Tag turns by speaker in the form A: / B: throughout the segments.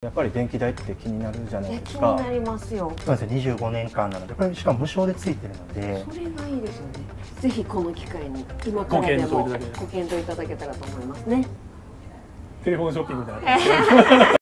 A: やっぱり電気代って気になるじゃないですか。
B: 気になりますよ。
C: そうですね。25年間なので、これしかも無償でついてるので。
B: それがいいですよね。ぜひこの機会に今からでもご検討いただけたらと思いますね。
D: テレフォンショッピングみたいな。
B: 皆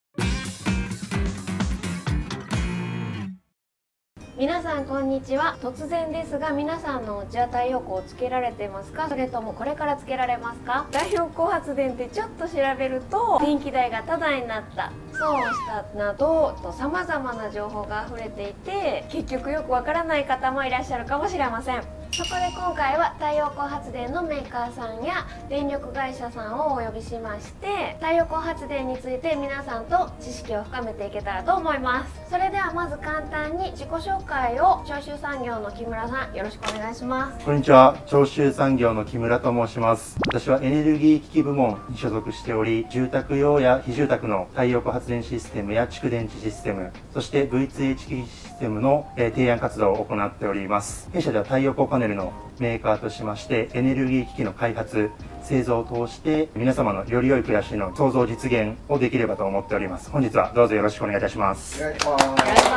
B: さんこんにちは。突然ですが皆さんのお家は太陽光をつけられてますか？それともこれからつけられますか？太陽光発電ってちょっと調べると電気代がタダになった。損をしたなどと様々な情報が溢れていて結局よくわからない方もいらっしゃるかもしれません。そこで今回は太陽光発電のメーカーさんや電力会社さんをお呼びしまして太陽光発電について皆さんと知識を深めていけたらと思います。それではまず簡単に自己紹介を長州産業の木村さんよろしくお願いします。
C: こんにちは。長州産業の木村と申します。私はエネルギー機器部門に所属しており住宅用や非住宅の太陽光発電システムや蓄電池システムそして V2H 機テムの、え提案活動を行っております。弊社では太陽光パネルのメーカーとしましてエネルギー機器の開発製造を通して皆様のより良い暮らしの創造実現をできればと思っております。本日はどうぞよろしくお願いいたします。
B: よろしくお願いしま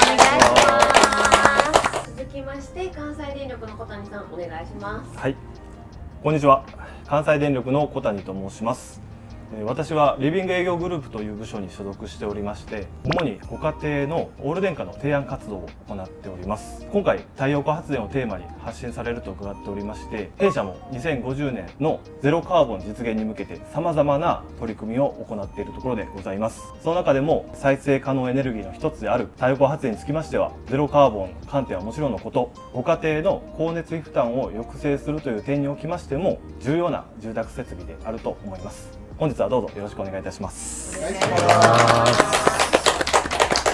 B: す。続きまして関西電力の小谷さんお願いします。
A: はい。こんにちは。関西電力の小谷と申します私はリビング営業グループという部署に所属しておりまして主にご家庭のオール電化の提案活動を行っております。今回太陽光発電をテーマに発信されると伺っておりまして弊社も2050年のゼロカーボン実現に向けて様々な取り組みを行っているところでございます。その中でも再生可能エネルギーの一つである太陽光発電につきましてはゼロカーボン観点はもちろんのことご家庭の光熱費負担を抑制するという点におきましても重要な住宅設備であると思います。本日はどうぞよろしくお願いいたします。お願いし
B: ます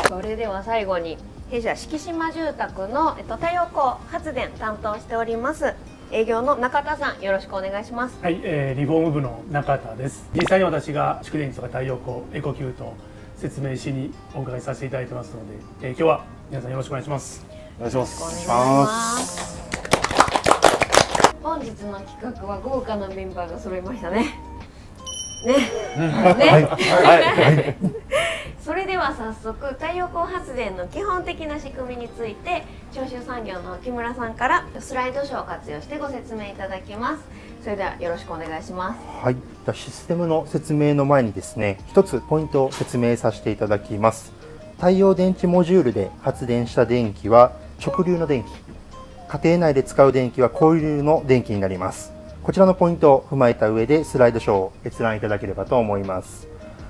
B: それでは最後に弊社敷島住宅の、えっと、太陽光発電担当しております営業の中田さんよろしくお願いします。
D: はい、えー、リフォーム部の中田です。実際に私が蓄電池とか太陽光エコキュート説明しにお伺いさせていただいてますので、えー、今日は皆さんよろしくお願いします。
A: お願いしますお願いし
B: ます。本日の企画は豪華なメンバーが揃いましたねね。ね。はい。それでは早速太陽光発電の基本的な仕組みについて長州産業の木村さんからスライドショーを活用してご説明いただきます。それではよろしくお願いします。
C: はい。システムの説明の前にですね一つポイントを説明させていただきます。太陽電池モジュールで発電した電気は直流の電気。家庭内で使う電気は交流の電気になりますこちらのポイントを踏まえた上でスライドショーを閲覧いただければと思います。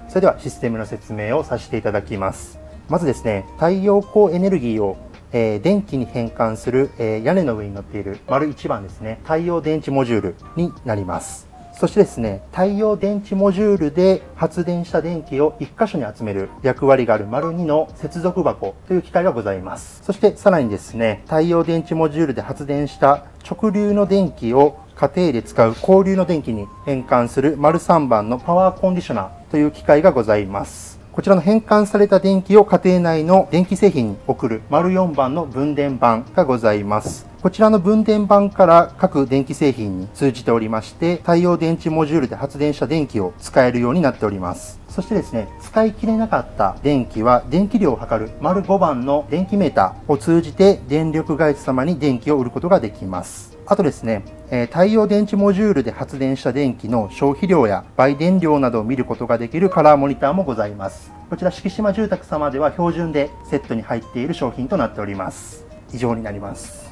C: それではシステムの説明をさせていただきます。まずですね、太陽光エネルギーをえ、電気に変換する、え、屋根の上に乗っている丸1番ですね、太陽電池モジュールになります。そしてですね、太陽電池モジュールで発電した電気を1箇所に集める役割がある丸2の接続箱という機械がございます。そしてさらにですね、太陽電池モジュールで発電した直流の電気を家庭で使う交流の電気に変換する丸3番のパワーコンディショナーという機械がございます。こちらの変換された電気を家庭内の電気製品に送る丸4番の分電盤がございます。こちらの分電盤から各電気製品に通じておりまして、太陽電池モジュールで発電した電気を使えるようになっております。そしてですね、使い切れなかった電気は電気量を測る丸5番の電気メーターを通じて電力会社様に電気を売ることができます。あとですね、え太陽電池モジュールで発電した電気の消費量や売電量などを見ることができるカラーモニターもございます。こちら、敷島住宅様では標準でセットに入っている商品となっております。以上になります。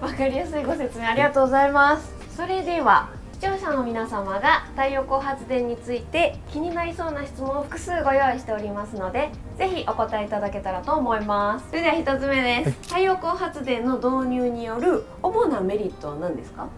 B: わかりやすいご説明ありがとうございます。それでは、視聴者の皆様が太陽光発電について気になりそうな質問を複数ご用意しておりますのでぜひお答えいただけたらと思います。それでは1つ目です、はい、太陽光発電の導入による主なメリットは何ですか？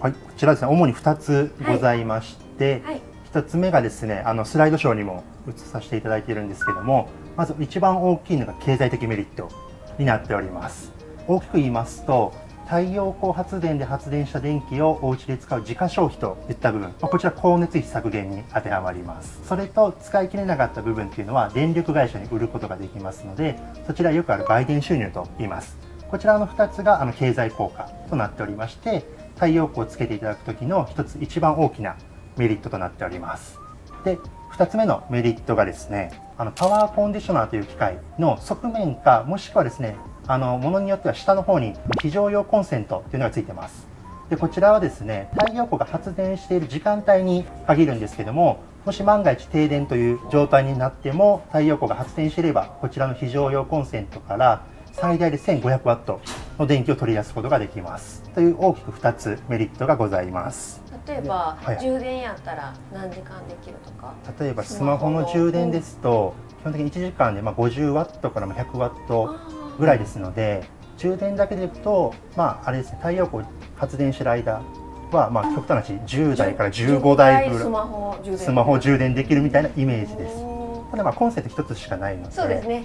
C: はいこちらですね。主に2つございまして、はい、1つ目がですねあのスライドショーにも映させていただいているんですけどもまず一番大きいのが経済的メリットになっております。大きく言いますと太陽光発電で発電した電気をお家で使う自家消費といった部分、まこちら光熱費削減に当てはまります。それと使い切れなかった部分っていうのは電力会社に売ることができますので、そちらよくある売電収入と言います。こちらの2つがあの経済効果となっておりまして、太陽光をつけていただく時の1つ一番大きなメリットとなっております。で、2つ目のメリットがですね、あのパワーコンディショナーという機械の側面かもしくはですねあのものによっては下の方に非常用コンセントというのがついてます。でこちらはですね太陽光が発電している時間帯に限るんですけどももし万が一停電という状態になっても太陽光が発電していればこちらの非常用コンセントから最大で 1500W の電気を取り出すことができます。という大きく2つメリットがございます。
B: 例えば、
C: はい。
B: 充電やったら何時間できるとか？
C: 例えばスマホの充電ですと基本的に1時間でまあ 50W からまあ 100W ぐらいですので充電だけでいくとまああれですね太陽光発電してる間はまあ極端な話10台から15台ぐらい
B: スマホ充電。
C: スマホを充電できるみたいなイメージです。ただまあコンセント1つしかないので
B: そうですね。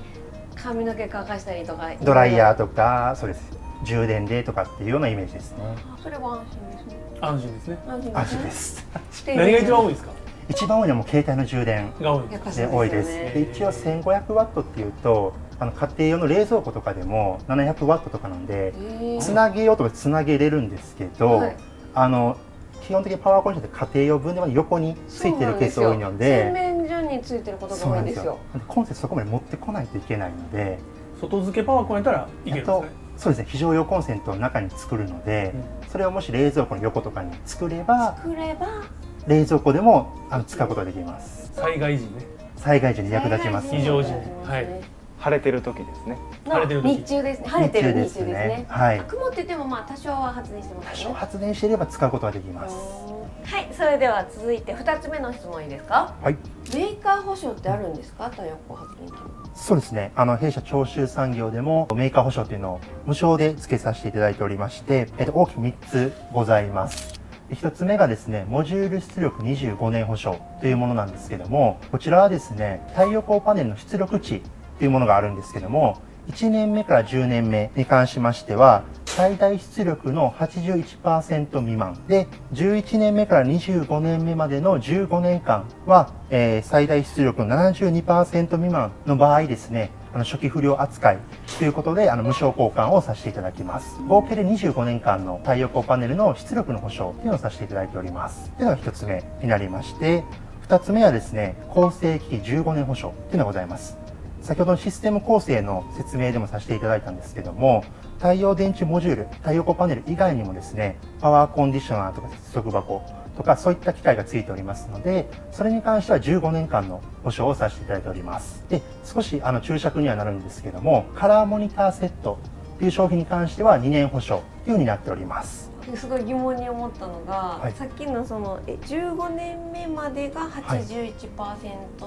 B: 髪の毛乾かしたりとか。
C: ドライヤーとかそうです。充電でとかっていうようなイメージですね。
B: あそれは安心ですね。
D: 安心ですね。
B: 安心
C: 安心です。
B: す
D: 何が一番多いですか？
C: 一番多いのはもう携帯の充電
D: が多いです
C: 多いです
B: ですよね。
C: で一応 1500W っていうとあの家庭用の冷蔵庫とかでも 700W とかなんで
B: えー。
C: つなげようとかつなげれるんですけど、
B: はい。
C: あの基本的にパワーコンセントって家庭用分では横についてるケース多いの
B: 洗
C: で
B: 面所についてることが多いんですよ。
C: コンセントそこまで持ってこないといけないので
D: 外付けパワーコンやったらいけるんです
C: と
D: ね
C: そうですね非常用コンセントを中に作るので、それをもし冷蔵庫の横とかに作れば
B: 作れば
C: 冷蔵庫でもあの使うことができます。
D: 災害時ね。
C: 災害時に役立ちます。
D: 非常時はい
A: 晴れてる時ですね。
B: の
D: 晴れてる時。
B: 日中ですね。晴れてる日中ですね。
C: はい。
B: 曇っててもまあ多少は発電してま
C: 多
B: すよね。
C: 少発電していれば使うことができます。
B: はいそれでは続いて二つ目の質問いいですか？
C: はい。
B: メーカー保証ってあるんですか？太陽光発電機の。
C: そうですね。あの、弊社長州産業でもメーカー保証というのを無償で付けさせていただいておりまして、えっと、大きく3つございます。1つ目がですね、モジュール出力25年保証というものなんですけども、こちらはですね、太陽光パネルの出力値というものがあるんですけども、1年目から10年目に関しましては、最大出力の81%未満で、11年目から25年目までの15年間は、えー最大出力の72%未満の場合ですね、あの初期不良扱いということで、あの無償交換をさせていただきます。合計で25年間の太陽光パネルの出力の保証というのをさせていただいております。というのが1つ目になりまして、2つ目はですね、構成機器15年保証というのがございます。先ほどのシステム構成の説明でもさせていただいたんですけども、太陽電池モジュール、太陽光パネル以外にもですね、パワーコンディショナーとか接続箱とかそういった機械がついておりますので、それに関しては15年間の保証をさせていただいております。で、少しあの注釈にはなるんですけども、カラーモニターセットという商品に関しては2年保証というふうになっております。
B: すごい疑問に思ったのが、
C: はい
B: さっきのそのえ15年目までが
C: はい
B: 81%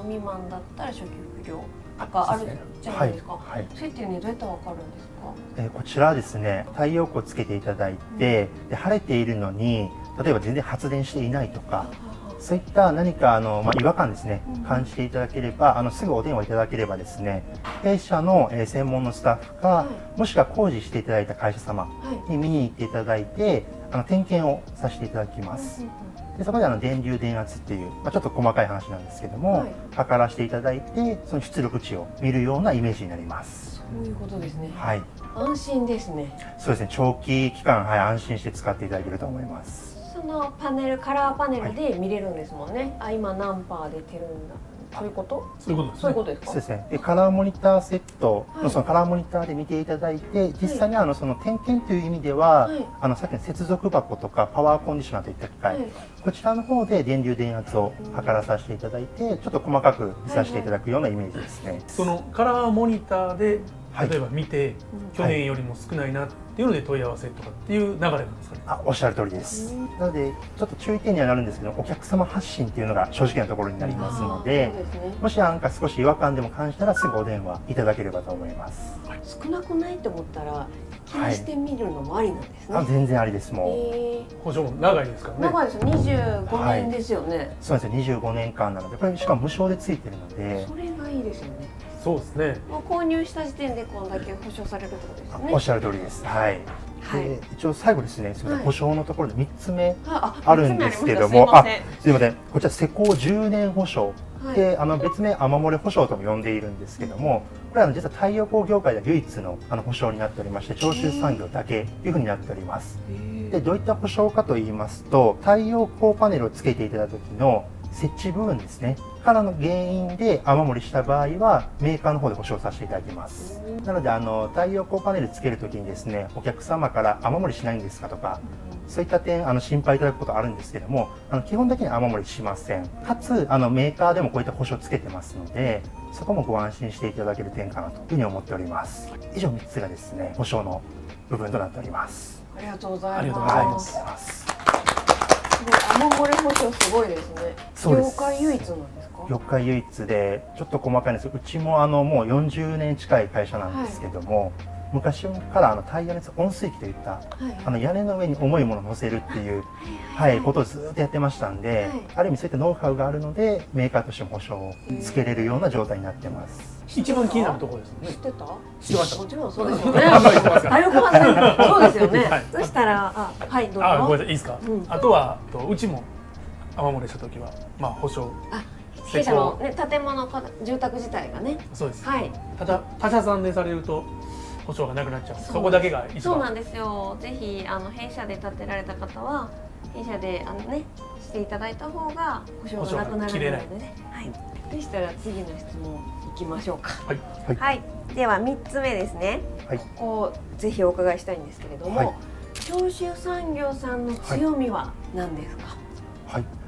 B: 未満だったら初期不良とかあるじゃないですか、
C: はい。はい。
B: それってねどうやってわかるんですか？
C: えーこちらはですね太陽光をつけていただいてで晴れているのに例えば全然発電していないとかそういった何かあの、まあ、違和感ですね
B: うん。
C: 感じていただければあのすぐお電話いただければですね弊社の、えー専門のスタッフか、
B: は
C: もしくは工事していただいた会社様
B: はい。
C: に見に行っていただいてあの点検をさせていただきますでそこであの電流電圧っていう、まあ、ちょっと細かい話なんですけども、
B: はい。
C: 測らせていただいてその出力値を見るようなイメージになります。
B: そういうことですね、
C: はい。
B: 安心ですね。
C: そうですね。長期期間、はい、安心して使っていただけると思います。
B: そのパネルカラーパネルで見れるんですもんね、あ今何パー出てるんだそういうこと？
D: そういうことですね。
B: そういうことですか？
C: そうですね。でカラーモニターセット
B: はい。
C: のそのカラーモニターで見ていただいて、実際にあのその点検という意味では、
B: はい。
C: あのさっきの接続箱とかパワーコンディショナーといった機械、
B: はい。
C: こちらの方で電流電圧を測らさせていただいてちょっと細かく見させていただくようなイメージですね、
D: そのカラーモニターで
C: はい
D: 例えば見て、去年よりも少ないなっていうので問い合わせとかっていう流れなんですかね？
C: あおっしゃる通りです。
B: うん
C: なのでちょっと注意点にはなるんですけどお客様発信っていうのが正直なところになりますので
B: ですね。
C: もしなんか少し違和感でも感じたらすぐお電話いただければと思います。
B: 少なくないと思ったら気にしてみるのもありなんですね、
C: あ全然ありですもう、
B: え
D: 保証も長いですから
B: ー、
D: ね。
B: 長いです。よ25年ですよね、
C: そうですね25年間なのでこれしかも無償でついてるので。
B: それがいいですよね
D: そうですね。
B: もう購入した時点でこんだけ保証されるってことですよね
C: おっしゃる通りです。はい、
B: はい。
C: で一応最後ですね。すみません、
B: はい。
C: 保証のところで3つ目
B: あ
C: あるんですけども。
B: あ
C: す。いません。こちら施工10年保証。
B: はい。
C: で、あの別名雨漏れ保証とも呼んでいるんですけどもこれは実は太陽光業界では唯一のあの保証になっておりまして長州産業だけというふうになっております。でどういった保証かと言いますと太陽光パネルをつけていただいた時の設置部分ですねからの原因で雨漏りした場合はメーカーの方で保証させていただきます。なのであの太陽光パネルつけるときにですねお客様から雨漏りしないんですかとかそういった点あの心配いただくことあるんですけどもあの基本的に雨漏りしません。かつあのメーカーでもこういった保証つけてますのでそこもご安心していただける点かなというふうに思っております。以上3つがですね保証の部分となっております。
B: ありがとうございます。
D: ありがとうご
C: はいありがとうご
D: ざいます。
B: ごい雨漏れ保証すごいですね。業界唯一なんですか
C: 業界唯一でちょっと細かいんですうちもあのもう40年近い会社なんですけども、昔からあのタイヤ熱温水器といった
B: はい。
C: あの屋根の上に重いものを乗せるっていう、はい、ことをずっとやってましたんで、
B: はい。
C: ある意味そういったノウハウがあるのでメーカーとしても保証をつけれるような状態になってます。
D: 一番気になるところですよね。
B: 知ってた？
D: 知ってました？
B: もちろんそうですよね。
D: あんまりしてますか。ら
B: 太陽光発電そうですよね、
D: はい。
B: そしたらあはいどうぞ。
D: あごめんなさい。いいですか、
B: うん。
D: あとはとうちも雨漏りした時はまあ保証
B: 弊社の、ね、建物か住宅自体がね。
D: そうです、
B: はい。
D: ただ他社さんでされると保証がなくなっちゃう。
B: そう
D: そこだけが一番。
B: そうなんですよ。ぜひあの弊社で建てられた方は弊社であのねしていただいた方が保証がなくなるのでね。はい。でしたら次の質問いきましょうか。
D: はい。
C: はい。
B: はい、では3つ目ですね。
C: はい。
B: ここぜひお伺いしたいんですけれども、
C: はい。
B: 長州産業さんの強みは何ですか、
C: はい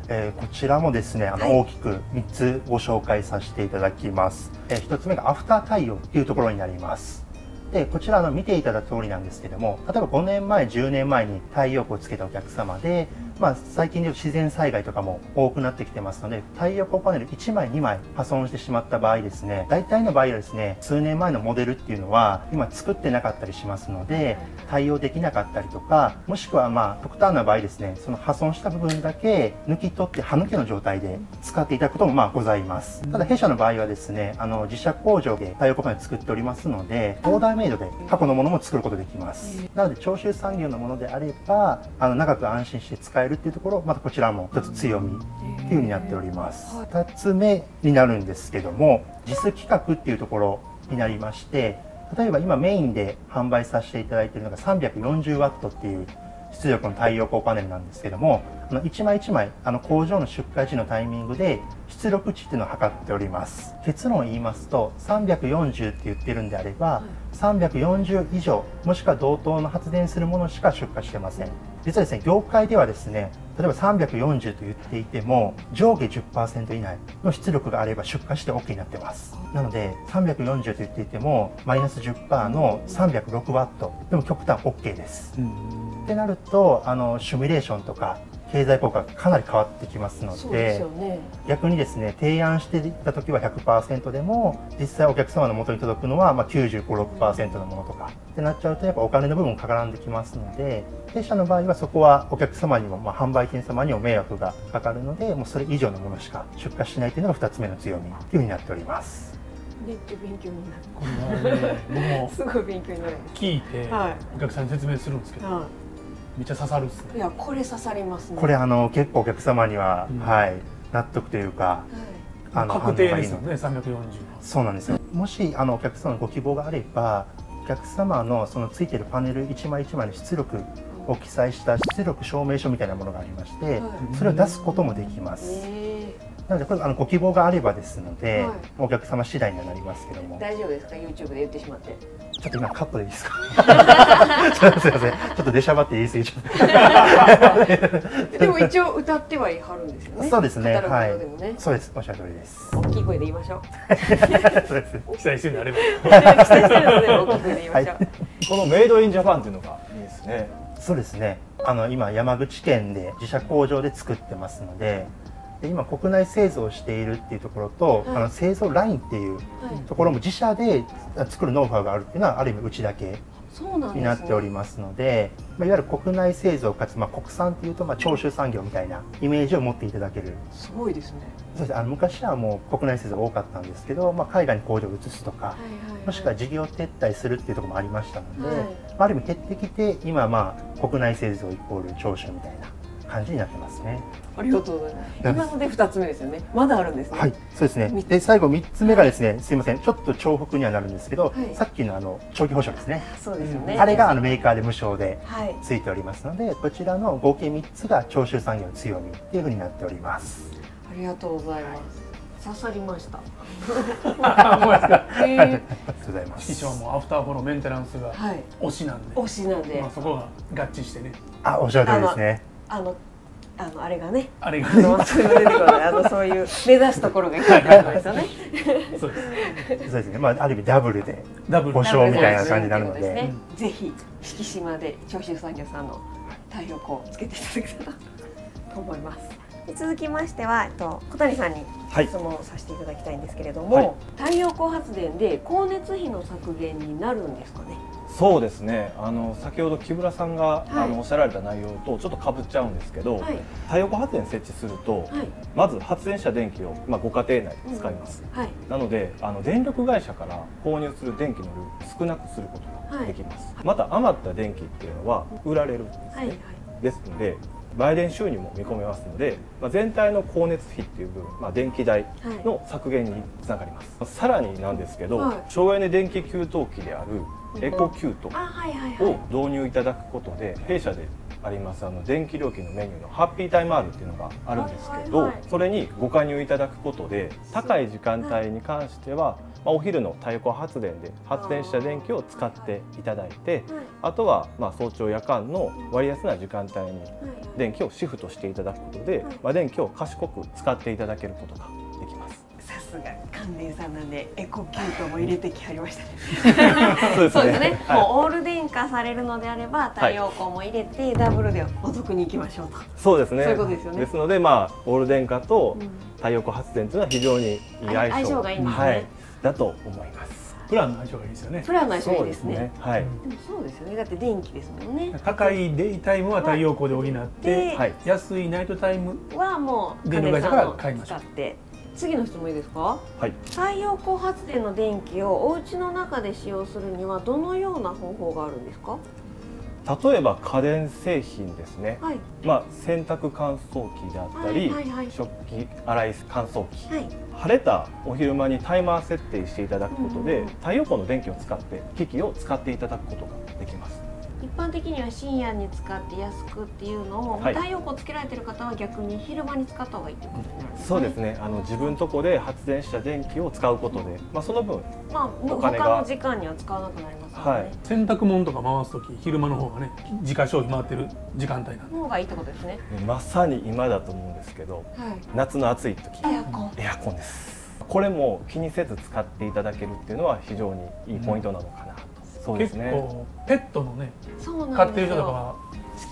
C: えーこちらもですねあの、
B: はい。
C: 大きく3つご紹介させていただきます、え1つ目がアフター対応というところになります。でこちらあの見ていただいた通りなんですけども例えば5年前10年前に太陽光をつけたお客様で、まあ、最近で自然災害とかも多くなってきてますので太陽光パネル1枚2枚破損してしまった場合ですね大体の場合はですね数年前のモデルっていうのは今作ってなかったりしますので対応できなかったりとかもしくはまあ極端な場合ですねその破損した部分だけ抜き取って歯抜けの状態で使っていただくこともまあございます。ただ弊社の場合はですねあの自社工場で太陽光パネル作っておりますのでオーダーメイドで過去のものも作ることできます。なので長州産業のものであればあの長く安心して使えるっていうところまたこちらも一つ強みっていうふうになっております。2つ目になるんですけども実規格っていうところになりまして例えば今メインで販売させていただいているのが 340W っていう出力の太陽光パネルなんですけどもあの1枚1枚あの工場の出荷時のタイミングで出力値っていうのを測っております。結論を言いますと340って言ってるんであれば、340以上もしくは同等の発電するものしか出荷してません。実はですね業界ではですね例えば340と言っていても上下10%以内の出力があれば出荷して OK になってます。なので340と言っていてもマイナス10%の 306W でも極端 OK ですってなるとあのシミュレーションとか経済効果がかなり変わってきますの
B: でね。
C: 逆にですね提案していた時は100%でも実際お客様の元に届くのはまあ9596%のものとかってなっちゃうとやっぱお金の部分絡んできますので弊社の場合はそこはお客様にも、まあ、販売店様にも迷惑がかかるのでもうそれ以上のものしか出荷しないというのが2つ目の強みというふうになっております。
B: めっ勉強になる。
D: 僕も
B: すごい勉強になる
D: 聞いて
B: はい。
D: お客さんに説明するんですけど、
B: すは
D: めっちゃ刺さるっす
B: いい
D: ね
B: やこれ刺さりますね。
C: これあの結構お客様には、
D: うん。
C: はい納得というか
B: はい。
C: あの
D: 確定ですよね340は
C: そうなんですよ。もしあのお客様のご希望があればお客様のそのついてるパネル一枚一枚の出力を記載した出力証明書みたいなものがありまして、
B: は
C: それを出すこともできます、
B: え
C: なのでこれあのご希望があればですので、
B: はい。
C: お客様次第にはなりますけども。
B: ー、大丈夫ですか？YouTube で言ってしまって。
C: ちょっと今カットでいいですか？すいませんちょっと出しゃばって言い過ぎちゃっ
B: でも一応歌ってはいはるんですよ
C: た
B: ね。
C: そうですね
B: カタ
C: はいそうですおっしゃる通りです。
B: 大きい声で言いましょう。
C: そうです。
D: 期待してるので
B: 大きい声で言いましょう、
C: はい。
A: このメイドインジャパンっていうのがいいですね。
C: そうですね。あの今山口県で自社工場で作ってますのでで今国内製造しているっていうところと、
B: はい。
C: あの製造ラインっていう
B: はい
C: ところも自社で作るノウハウがあるっていうのはある意味うちだけになっておりますのでまあ、いわゆる国内製造かつ、まあ、国産っていうと、まあ、長州産業みたいなイメージを持っていただける。
B: すごいですね。
C: そうです。あの昔はもう国内製造多かったんですけど、まあ、海外に工場を移すとか、
B: はいはい、はい、
C: もしくは事業撤退するっていうところもありましたので、
B: はい。
C: まあある意味減ってきて今まあ国内製造イコール長州みたいな感じになってますね。
B: ありがとうございます。今ので二つ目ですよね。まだあるんですね。
C: はい、そうですね。で最後三つ目がですね、すいません、ちょっと重複にはなるんですけど、
B: はい。
C: さっきのあの長期保証ですね。
B: そうですよね、
C: あれがあのメーカーで無償で
B: はい。
C: ついておりますので、こちらの合計三つが長州産業の強みっていうふうになっております。
B: ありがとうございます。刺さりました。
D: あ
C: りが
B: ー
C: とうございます。
D: 師匠もアフターフォローメンテナンスが
B: はい。
D: 推しなんで、
B: 推しなんで。
D: まあ、、そこが合致してね。
C: あおっしゃる通りですね
B: あの、あのあれがね。
D: あれが
B: あの、そういうあの、そういう目指すところが聞いてあるんですよね。
D: そうです
C: ね。まあある意味ダブルで
D: ダブル。
C: 保証みたいな感じになるので。
B: ということすねぜひ敷島で長州産業さんの太陽光をつけていただけたらと思います。で続きましては、えっと、小谷さんに
A: はい
B: 質問をさせていただきたいんですけれども、
A: はい。
B: 太陽光発電で光熱費の削減になるんですかね。
A: そうですね。あの先ほど木村さんが、
B: はい。
A: あのおっしゃられた内容とちょっとかぶっちゃうんですけど、
B: はい。
A: 太陽光発電設置すると、
B: はい。
A: まず発電した電気を、まあ、ご家庭内で使います、
B: はい。
A: なのであの電力会社から購入する電気の量を少なくすることができます、また余った電気っていうのは売られるんですね、
B: はいはい。
A: ですので売電収入も見込めますので、まあ、全体の光熱費っていう部分、まあ、電気代の削減につながります、さらになんですけど、
B: はい。
A: 省エネ電気給湯器であるエコキュート。を導入いただくことで弊社でありますあの電気料金のメニューのハッピータイム R っていうのがあるんですけど、それにご加入いただくことで高い時間帯に関しては、まあ、お昼の太陽光発電で発電した電気を使っていただいてあとはまあ早朝夜間の割安な時間帯に電気をシフトしていただくことで、まあ、電気を賢く使っていただけることができます。
B: 関連さんなんでエコキュートも入れてきはりましたね。
A: そうで
B: そうですね。
A: はい
B: もうオール電化されるのであれば太陽光も入れてダブルでお得に行きましょうと。
A: そうですね。
B: そういうことですよね
A: ので、まあ、オール電化と
B: うん
A: 太陽光発電というのは非常にいい相性
B: 相性がいいんですね
A: はい、だと思います。
D: プランの相性がいいですよね
B: プランの相性いいですね。
A: はい。
B: でもそうですよね。だって電気ですもんね。
D: 高いデイタイムは太陽光で補って、
B: で
A: はい。
D: 安いナイトタイム
B: はもう
D: 電力会社から買い
B: 金
D: ましょう。
B: 次の質問いいですか？
A: はい。
B: 太陽光発電の電気をお家の中で使用するにはどのような方法があるんですか？
A: 例えば家電製品ですね。
B: はい
A: まあ、洗濯乾燥機であったり、
B: はいはいはい
A: 食器洗い乾燥機。
B: はい
A: 晴れたお昼間にタイマー設定していただくことで、
B: うん
A: 太陽光の電気を使って機器を使っていただくことができます。
B: 一般的には深夜に使って安くっていうのを、
A: はい
B: 太陽光つけられてる方は逆に昼間に使った方がいいってことになるんですね。
A: そうですね。あの自分とこで発電した電気を使うことで、まあその分
B: まあ
A: お金が
B: 他の時間には使わなくなりますからね。
D: 洗濯物とか回す時昼間の方がね自家消費回ってる時間帯なんで
B: の方がいいってことですね。
A: まさに今だと思うんですけど、
B: はい。
A: 夏の暑い時
B: エアコン。
A: エアコンですこれも気にせず使っていただけるっていうのは非常にいいポイントなのかなと、そうです
D: 結
A: ね
D: 構ペットのね
B: そうなんですよ。
D: 飼ってる人とかは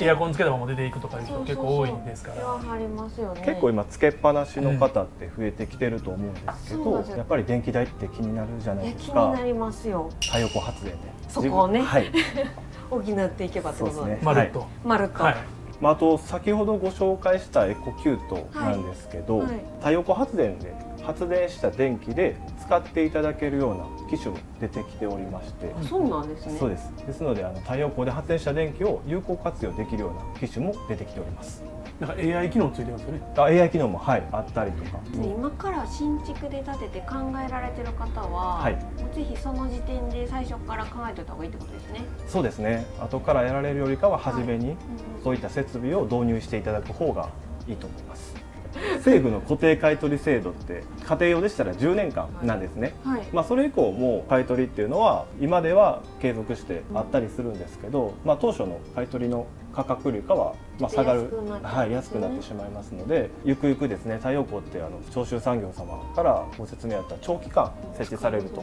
D: エアコンつけたまま出ていくとかいう人結構多いんですから。
B: いやありますよね。
A: 結構今つけっぱなしの方って増えてきてると思うんですけど、やっぱり電気代って気になるじゃないですか。
B: 気になりますよ。
A: 太陽光発電で。
B: そこをね
A: はい。
B: 補っていけばってことです。
D: まるっと、
B: まるっと。
D: はい。
A: まあ、あと先ほどご紹介したエコキュートなんですけど、
B: はい。はい。
A: 太陽光発電で発電した電気で使っていただけるような機種も出てきておりまして、
B: そうなんですね。
A: そうです。ですのであの太陽光で発電した電気を有効活用できるような機種も出てきております。
D: なんか AI 機能ついてますよね。
A: あ AI 機能も、はい、あったりとか、
B: で今から新築で建てて考えられてる方は、
A: はい。
B: もうぜひその時点で最初から考えておいた方がいいってことですね。
A: そうですね。後からやられるよりかは初めにそういった設備を導入していただく方がいいと思います政府の固定買取制度って家庭用でしたら10年間なんですね、
B: はい。
A: まあ、それ以降もう買い取りっていうのは今では継続してあったりするんですけど、まあ、当初の買い取りの価格よりかはまあ下がる
B: ね
A: はい、安くなってしまいますのでゆくゆくですね太陽光ってあの長州産業様からご説明あった長期間設置されると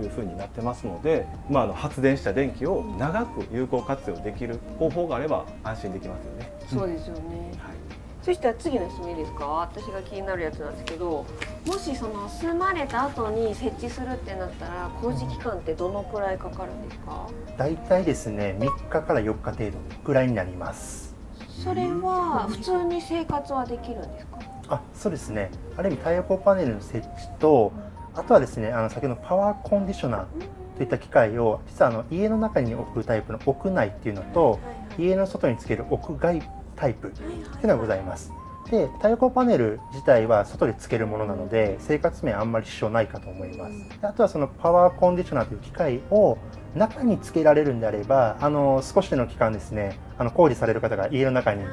A: いうふうになってますので、まあ、あの発電した電気を長く有効活用できる方法があれば安心できますよね。
B: そうですよね。
A: はい
B: そしたら次の質問いいですか？私が気になるやつなんですけどもしその住まれた後に設置するってなったら工事期間ってどのくらいかかるんですか？
C: 大体ですね3日から4日程度ぐらいになります。
B: それは普通に生活はできるんですか？
C: あそうですね。ある意味太陽光パネルの設置とあとはですねあの先ほどのパワーコンディショナーといった機械を実はあの家の中に置くタイプの屋内っていうのと家の外につける屋外タイプっていうのがございます。で太陽光パネル自体は外でつけるものなので生活面あんまり支障ないかと思います。であとはそのパワーコンディショナーという機械を中につけられるんであればあの少しの期間ですねあの工事される方が家の中に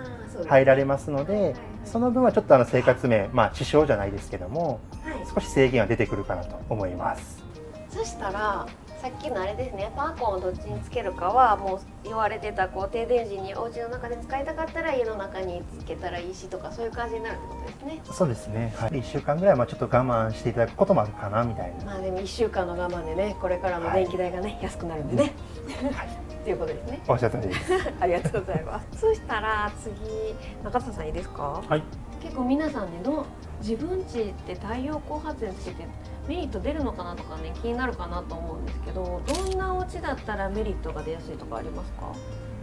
C: 入られますのでその分はちょっとあの生活面まあ支障じゃないですけども、はい、少し制限は出てくるかなと思います。
B: そしたらさっきのあれですねパーコンをどっちにつけるかはもう言われてたこう停電時にお家の中で使いたかったら家の中につけたらいいしとかそういう感じになるってことですね
C: そうですね、はい、1週間ぐらいはちょっと我慢していただくこともあるかなみたいな
B: まあでも1週間の我慢でねこれからも電気代がね、はい、安くなるんでね、はいっていうことですね。
C: おっしゃったです。
B: ありがとうございます。そしたら次中田さんいいですか？
D: はい。
B: 結構皆さんねど自分家って太陽光発電つけてメリット出るのかなとかね気になるかなと思うんですけどどんなお家だったらメリットが出やすいとかありますか？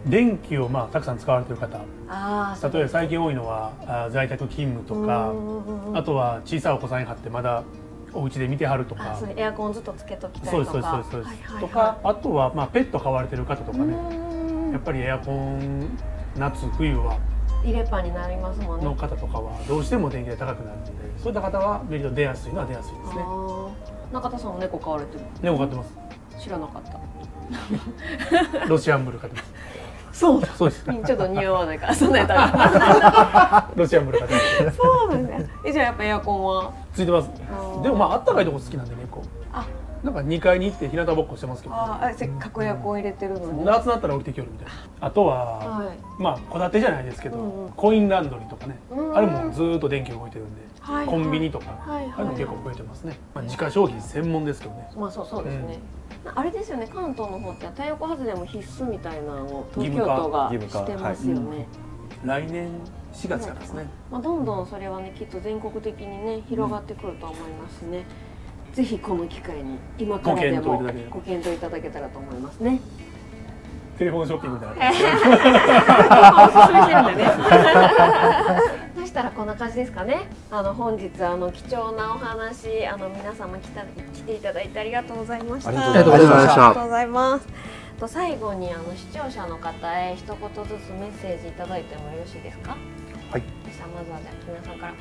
D: 電気をまあたくさん使われてる方。
B: あ
D: 例えば最近多いのはあ在宅勤務とかあとは小さいお子さんに貼ってまだお家で見てはるとか。
B: エアコンずっとつけときたいとか。そうですそうですそうです、
D: とかあとはまあペット飼われてる方とかね。やっぱりエアコン夏冬は
B: 入れっぱになりますもんね。
D: の方とかはどうしても電気代高くなるのでそういった方はメリット出やすいのは出やすいですね。
B: 中田さんも猫飼われてる？
D: 猫飼ってます。
B: 知らなかった。
D: ロシアンブル飼ってます。
B: そう
D: そうです。
B: ちょっと匂わないからそんなやった
D: ら。ロシアンブル飼って
B: ます。そうなんですね。えじゃあやっぱエアコンは？
D: ついてます。でもまああったかいとこ好きなんで猫。あなんか2階に行って日向ぼっこしてますけど、
B: あせっかくエアコン入れてるのに。
D: 夏なったら降りてきよるみたいな。あとは、はい、まあ戸建てじゃないですけど、うんうん、コインランドリーとかね、うんうん、あれもずっと電気動いてるんで、はいはい、コンビニとか、はいはい、あれも結構増えてますね、まあ、自家消費専門ですけどね。
B: まあそうそうですね、うん、あれですよね関東の方って太陽光発電も必須みたいなのを東京都がしてますよね、
D: はい、来年4月からですね、
B: まあ、どんどんそれはねきっと全国的にね広がってくると思いますね、ぜひこの機会に今からでもご検討いただけたらと思いますね。
D: テレフォンショッピングで おす
B: すめしてるんでね。そしたらこんな感じですかね。あの本日あの貴重なお話あの皆様来た来ていただいてありがとうございました。あ
C: りがとうございました。
B: ありがとうございます。と最後にあの視聴者の方へ一言ずつメッセージいただいてもよろしいですか？
C: はい。
B: まずはじゃあ皆さんから。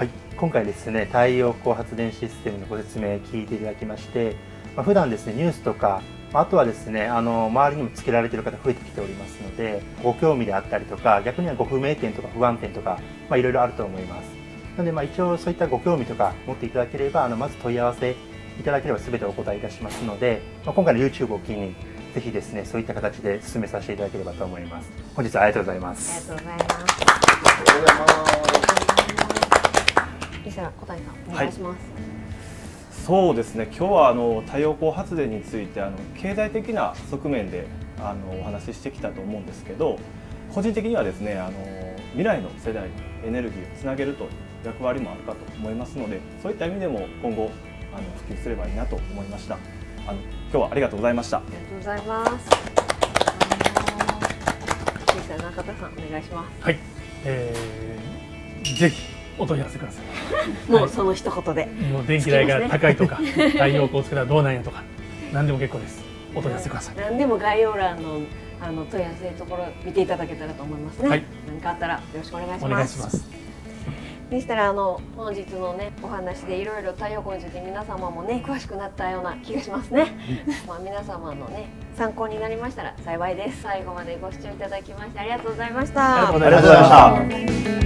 C: はい、今回ですね太陽光発電システムのご説明聞いていただきまして、まあ、普段ですねニュースとかあとはですねあの周りにもつけられている方増えてきておりますのでご興味であったりとか逆にはご不明点とか不安点とか、まあ、いろいろあると思います。なのでまあ一応そういったご興味とか持っていただければあのまず問い合わせいただければ全てお答えいたしますので、まあ、今回の YouTube を機にぜひですねそういった形で進めさせていただければと思います。本日はありがとうございます。
B: ありがとうございますありがとうございます伊勢小谷さんお願いします、はい、
A: そうですね。今日はあの太陽光発電についてあの経済的な側面であのお話ししてきたと思うんですけど個人的にはですねあの未来の世代にエネルギーをつなげるという役割もあるかと思いますのでそういった意味でも今後あの普及すればいいなと思いました。あの今日はありがとうございました。あ
B: りがとうございます。中田さんお願いします。
D: はい、えー、ぜひお問い合わせくださ
B: い。もうその一言で、
D: もう電気代が高いとか、太陽光つけたらどうなんやとか何でも結構です。お問い合わせください。
B: 何でも概要欄のあの問い合わせところ見ていただけたらと思いますね、はい、何かあったらよろしくお願いします。お願いします。でしたらあの本日のねお話でいろいろ太陽光について皆様もね詳しくなったような気がしますね。まあ皆様のね参考になりましたら幸いです。最後までご視聴いただきましてありがとうございました。
C: ありがとうございました。